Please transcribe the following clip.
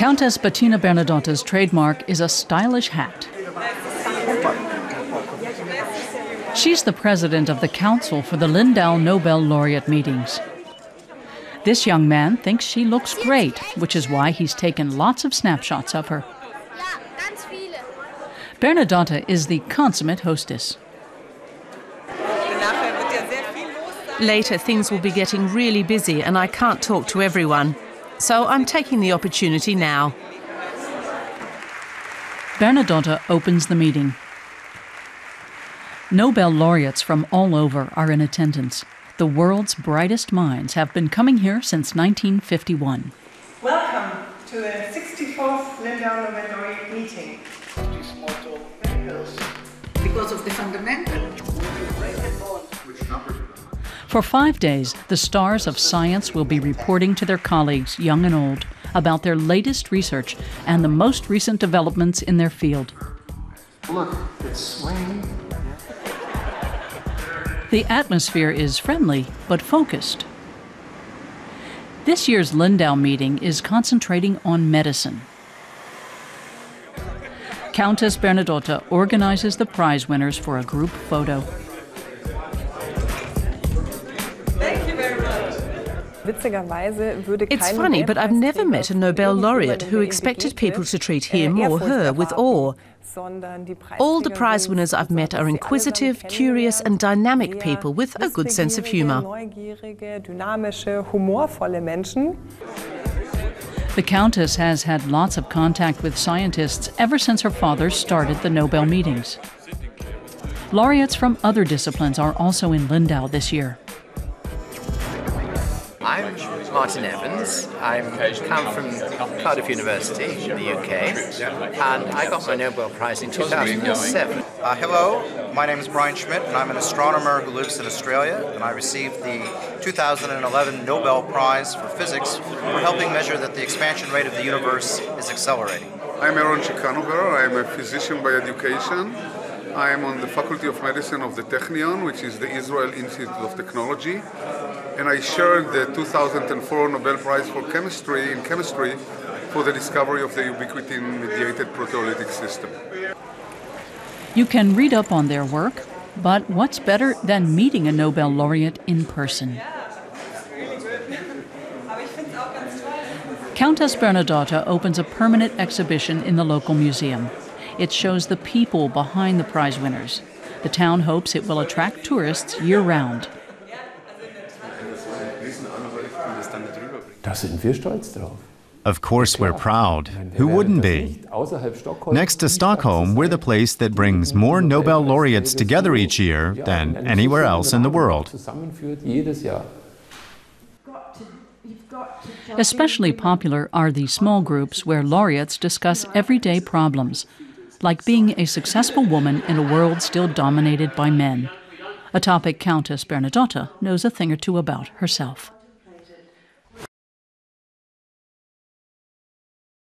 Countess Bettina Bernadotte's trademark is a stylish hat. She's the president of the Council for the Lindau Nobel Laureate meetings. This young man thinks she looks great, which is why he's taken lots of snapshots of her. Bernadotte is the consummate hostess. Later, things will be getting really busy and I can't talk to everyone. So I'm taking the opportunity now. Bernadotte opens the meeting. Nobel laureates from all over are in attendance. The world's brightest minds have been coming here since 1951. Welcome to the 64th Lindau Nobel Laureate meeting. Because of the fundamental. For five days, the stars of science will be reporting to their colleagues, young and old, about their latest research and the most recent developments in their field. Look, it's swinging. The atmosphere is friendly but focused. This year's Lindau meeting is concentrating on medicine. Countess Bernadotte organizes the prize winners for a group photo. It's funny, but I've never met a Nobel laureate who expected people to treat him or her with awe. All the prize winners I've met are inquisitive, curious, and dynamic people with a good sense of humor. The Countess has had lots of contact with scientists ever since her father started the Nobel meetings. Laureates from other disciplines are also in Lindau this year. I'm Martin Evans. I come from Cardiff University in the UK, and I got my Nobel Prize in 2007. Uh, hello, my name is Brian Schmidt, and I'm an astronomer who lives in Australia, and I received the 2011 Nobel Prize for Physics for helping measure that the expansion rate of the universe is accelerating. I'm Aaron Ciechanover. I'm a physician by education. I am on the Faculty of Medicine of the Technion, which is the Israel Institute of Technology, and I shared the 2004 Nobel Prize for Chemistry in Chemistry for the discovery of the ubiquitin-mediated proteolytic system. You can read up on their work, but what's better than meeting a Nobel laureate in person? Countess Bernadotte opens a permanent exhibition in the local museum. It shows the people behind the prize winners. The town hopes it will attract tourists year round. Of course, we're proud. Who wouldn't be? Next to Stockholm, we're the place that brings more Nobel laureates together each year than anywhere else in the world. Especially popular are the small groups where laureates discuss everyday problems, like being a successful woman in a world still dominated by men. A topic Countess Bernadotte knows a thing or two about herself.